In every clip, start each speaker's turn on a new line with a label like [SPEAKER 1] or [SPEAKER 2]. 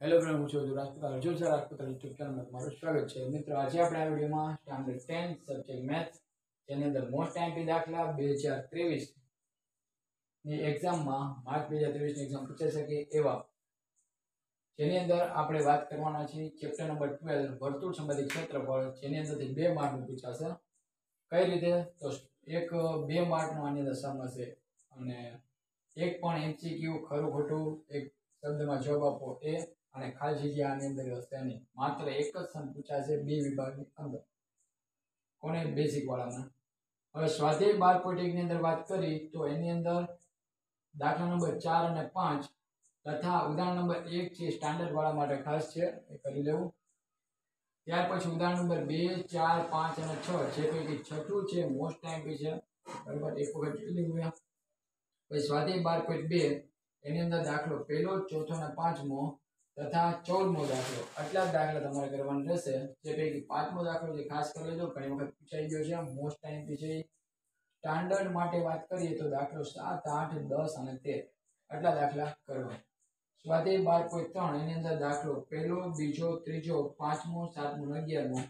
[SPEAKER 1] Hello friend હું છું Rajput. Arjun sir, Rajput YouTube ચેનલમાં તમારું સ્વાગત છે. મિત્રો, આજે આપણે આ વિડીયોમાં સ્ટાન્ડર્ડ ટેન સબ્જેક્ટ મેથ્સ જેની અંદર મોસ્ટ ટાઈમથી દાખલા બે હજાર ત્રેવીસની એક્ઝામમાં માર્ચ બે હજાર ત્રેવીસની એક્ઝામ પૂછાઈ શકે એવા. જેની અંદર આપણે વાત કરવાના છીએ ચેપ્ટર નંબર ટ્વેલ્વ વર્તુળ સંબંધિત ક્ષેત્રફળ, જેની અંદરથી બે માર્કનું પૂછાશે. કઈ રીતે? તો એક, બે માર્કનો આની અંદર સમ હશે. અને એક પણ એમસીક્યુ ખરું ખોટું, એક શબ્દમાં જવાબ આપો એ અને ખાલી જગ્યા આની અંદર હશે નહીં. માત્ર એક જ સમ પૂછાશે બે વિભાગની અંદર. કોને? બેઝિક વાળાના. હવે સ્વાધ્યાય બાર પોઈન્ટની અંદર વાત કરી, તો એની અંદર દાખલા નંબર ચાર અને પાંચ તથા ઉદાહરણ નંબર એક છે સ્ટાન્ડર્ડ વાળા માટે ખાસ છે, એ કરી લેવું. ત્યાર પછી ઉદાહરણ નંબર બે, ચાર, પાંચ અને છ જે પૈકી છઠ્ઠું છે મોસ્ટ ટાઈમ બી છે. બરાબર? એક વખત જોઈ લેવું પછી સ્વાધ્યાય બાર પોઈન્ટ બે, એની અંદર દાખલો પહેલો, ચોથો અને પાંચમો તથા ચૌદમો દાખલો. આટલા જ દાખલા તમારે કરવાના રહેશે. જે પૈકી પાંચમો દાખલો જે ખાસ કરી લેજો. ઘણી વખત પૂછાઈ ગયો છે. મોસ્ટ ટાઈમ છે સ્ટાન્ડર્ડ માટે વાત કરીએ તો દાખલો સાત, આઠ, દસ અને તેર. આટલા દાખલા કરવા સ્વાધ્યાય બાર કોઈ ત્રણ. એની અંદર દાખલો પહેલો, બીજો, ત્રીજો, પાંચમો, સાતમો અગિયારમો.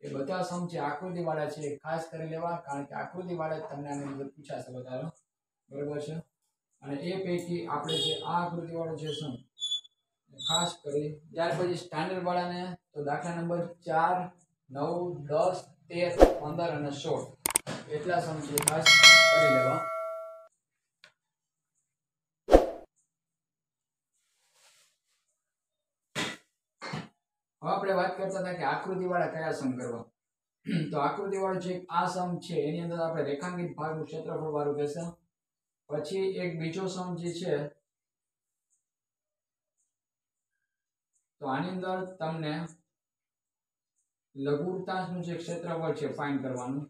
[SPEAKER 1] એ બધા સમ છે આકૃતિવાળા છે ખાસ કરી લેવા. કારણ કે આકૃતિવાળા તમને આની અંદર પૂછાશે. વધારે બરાબર છે? અને એ પૈકી આપણે જે આ આકૃતિવાળો છે સમ ખાસ કરી. ત્યાર પછી સ્ટાન્ડર્ડ વાળાને તો દાખલા નંબર ચાર, નવ, દસ, તેર, પંદર અને સોળ. એટલા સમજી ખાસ કરી લેવા. હવે આપણે વાત કરતા હતા કે આકૃતિવાળા કયા સમ કરવા. તો આકૃતિવાળો જે આ સમ છે, એની અંદર આપણે રેખાંકિત ભાગનું ક્ષેત્રફળ વાળું કહેશે. પછી એક બીજો સમ જે છે તો આની અંદર તમને લઘુવૃત્તાંશનું જે ક્ષેત્રફળ છે ફાઇન કરવાનું.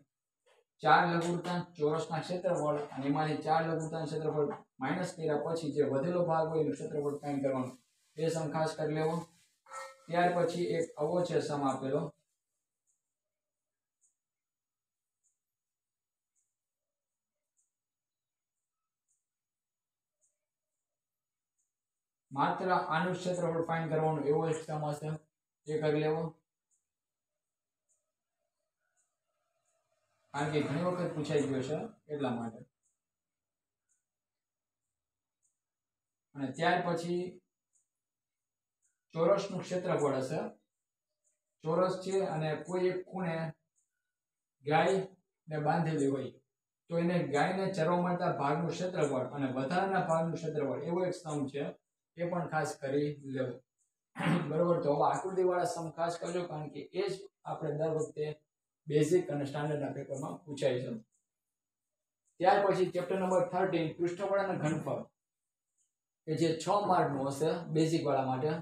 [SPEAKER 1] ચાર લઘુવૃત્તાંશ ચોરસના ક્ષેત્રફળ અને એમાંથી ચાર લઘુવૃત્તાંશ ક્ષેત્રફળ માઇનસ કર્યા પછી જે વધેલો ભાગ હોય એનું ક્ષેત્રફળ ફાઇન કરવાનું. એ સમ ખાસ કરી લેવો. ત્યાર પછી એક અવો છે સમ આપેલો. માત્ર આનું ક્ષેત્રફળ ફાઇન કરવાનું એવો એક સમ હશે? એ કરી લેવો. કારણ કે ઘણી વખત પૂછાઈ ગયો છે એટલા માટે. અને ત્યાર પછી ચોરસનું ક્ષેત્રફળ હશે. ચોરસ છે અને કોઈ એક ખૂણે ગાય ને બાંધેલી હોય, તો એને ગાયને ચરવા મળતા ભાગનું ક્ષેત્રફળ અને વધારાના ભાગનું ક્ષેત્રફળ એવો એક સ્તંભ છે એ પણ ખાસ કરી લેવું બરોબર? તો હવે આકૃતિવાળા સમ ખાસ કરજો, કારણ કે એ જ આપણે દર વખતે બેઝિક અને સ્ટાન્ડર્ડના પેપરમાં પૂછાય છે. ત્યાર પછી ચેપ્ટર નંબર થર્ટીન પૃષ્ઠફળ અને ઘનફળ. કે જે છ માર્કનું હશે બેઝિક વાળા માટે.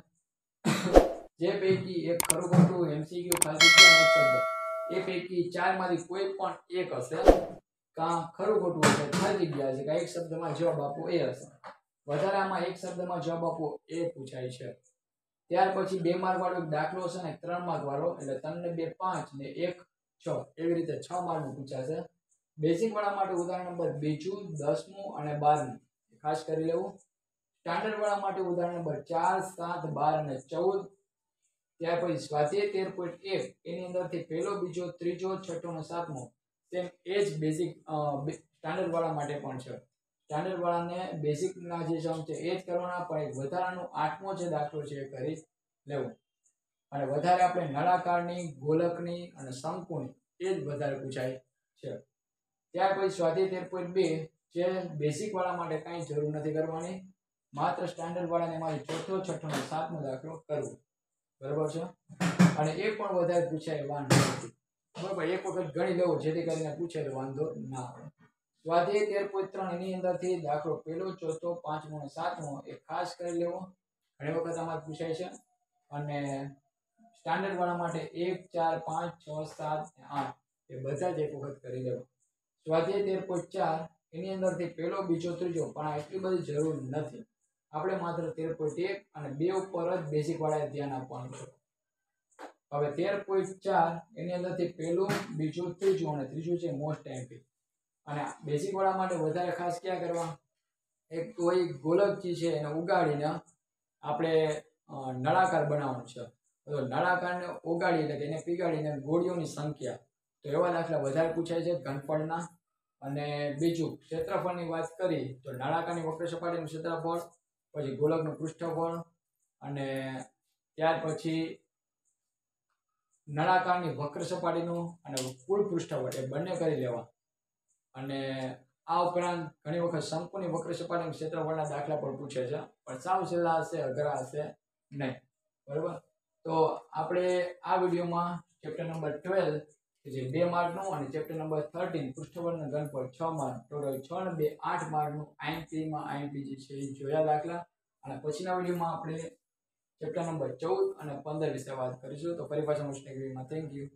[SPEAKER 1] જે પૈકી એક ખરું ખોટું એમસીક્યુ ખાલી એ પૈકી ચારમાંથી કોઈ પણ એક હશે. કાં ખરું ખોટું હશે, ખાલી જગ્યા હશે, કાં એક શબ્દમાં જવાબ આપવો એ હશે. વધારામાં એક શબ્દમાં જવાબ આપવો એ પૂછાય છે. ત્યાર પછી બે માર્ક વાળો દાખલો હશે ને ત્રણ માર્ક વાળો એટલે ત્રણ બે પાંચ ને એક છ. એવી રીતે છ માર્કનું પૂછાશે બેઝિક વાળા માટે ઉદાહરણ નંબર બીજું દસમું અને બારમું. ખાસ કરી લેવું. સ્ટાન્ડર્ડ વાળા માટે ઉદાહરણ નંબર ચાર, સાત, બાર અને ચૌદ. ત્યાર પછી સ્વાધ્યાય તેર પોઈન્ટ એક. એની અંદરથી પહેલો, બીજો, ત્રીજો, છઠ્ઠો અને સાતમો. તેમ એ જ બેઝિક સ્ટાન્ડર્ડ વાળા માટે પણ છે. સ્ટાન્ડર્ડ વાળાને બેઝિકના જે સમ છે, એ જ કરવાના, પણ એક વધારાનો આઠમો જે દાખલો છે એ કરી લેવું. અને વધારે આપણે નળાકારની, ગોલકની અને શંકુની એ જ વધારે પૂછાય છે. ત્યાર પછી સ્વાધ્યાય તેર પોઈન્ટ બે જે બેઝિક વાળા માટે કાંઈ જરૂર નથી કરવાની, માત્ર સ્ટાન્ડર્ડ વાળાને એમાંથી ચોથો, છઠ્ઠો અને સાતમો દાખલો કરવો. બરાબર છે? અને એ પણ વધારે પૂછાય વાંધો નથી. બરાબર, એક વખત ગણી લેવો, જેથી કરીને પૂછે તો વાંધો ના આવે. સ્વાધ્યાય તેર પોઈન્ટ ત્રણ એની અંદરથી દાખલો પહેલો, ચોથો, પાંચમો અને સાતમો એ ખાસ કરી લેવો. ઘણી વખત આમાં પૂછાય છે. અને સ્ટાન્ડર્ડ વાળા માટે એક, ચાર, પાંચ, છ, સાત, આઠ એ બધા જ એક વખત કરી લેવો. સ્વાધ્યાય તેર પોઈન્ટ ચાર એની અંદરથી પહેલો, બીજો, ત્રીજો પણ આ એટલી બધી જરૂર નથી. આપણે માત્ર તેર પોઈન્ટ એક અને બે ઉપર જ બેઝિક વાળાએ ધ્યાન આપવાનું છે. હવે તેર પોઈન્ટ ચાર એની અંદરથી પહેલું, બીજું, ત્રીજું અને ત્રીજું છે મોસ્ટ એમપી અને બેઝિક વાળા માટે વધારે ખાસ ક્યાં કરવા? એક કોઈ ગોલક જે છે, એને ઉગાડીને આપણે નળાકાર બનાવવાનું છે. તો નળાકારને ઓગાળી એટલે કે એને પીગાડીને ગોળીઓની સંખ્યા. તો એવા દાખલા વધારે પૂછાય છે ઘનફળના. અને બીજું ક્ષેત્રફળની વાત કરી, તો નળાકારની વક્ર સપાટીનું ક્ષેત્રફળ, પછી ગોલકનું પૃષ્ઠફળ, અને ત્યાર પછી નળાકારની વક્ર સપાટીનું અને કુલ પૃષ્ઠફળ, એ બંને કરી લેવા. અને આ ઉપરાંત ઘણી વખત શંકુની વક્ર સપાટીનું ક્ષેત્રફળના દાખલા પણ પૂછે છે. પણ સાવ છેલ્લા હશે, અઘરા હશે નહીં. બરાબર? તો આપણે આ વિડીયોમાં ચેપ્ટર નંબર ટ્વેલ્વ કે જે બે માર્કનું અને ચેપ્ટર નંબર થર્ટીન પૃષ્ઠફળના પર છ માર્ક ટોટલ છ ને બે આઠ માર્કનું આઈએમપીમાં આઈએમપી જે છે એ જોયા દાખલા. અને પછીના વિડીયોમાં આપણે ચેપ્ટર નંબર ચૌદ અને પંદર વિશે વાત કરીશું. તો ફરી પાછા મુશ્કેલીમાં થેન્ક યુ